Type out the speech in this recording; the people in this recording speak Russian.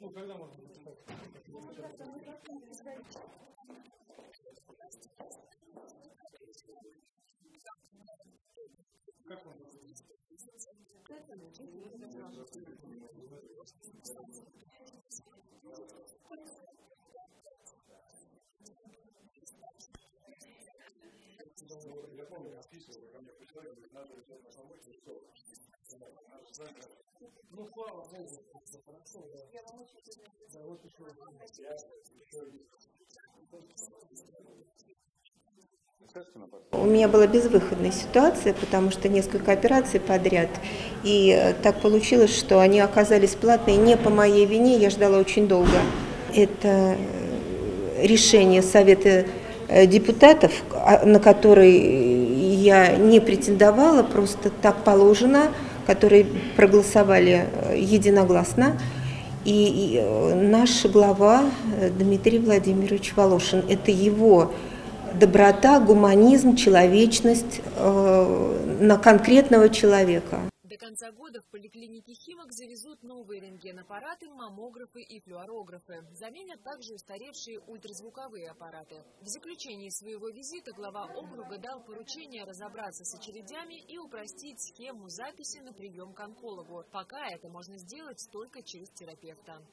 Ну, когда можно записать? Как он Я помню, я списывал, ко мне пришла, говорит, надо идет на помочь, и все. Ну, слава Богу, все хорошо, да. Да, вот еще, я еще У меня была безвыходная ситуация, потому что несколько операций подряд. И э, так получилось, что они оказались платные не по моей вине, я ждала очень долго. Это э, решение Совета э, депутатов, а, на который я не претендовала, просто так положено, которые проголосовали единогласно. И, и наш глава Дмитрий Владимирович Волошин, это его доброта, гуманизм, человечность э, на конкретного человека. Конца года в поликлинике «Химок» завезут новые рентгенаппараты, маммографы и флюорографы. Заменят также устаревшие ультразвуковые аппараты. В заключении своего визита глава округа дал поручение разобраться с очередями и упростить схему записи на прием к онкологу. Пока это можно сделать только через терапевта.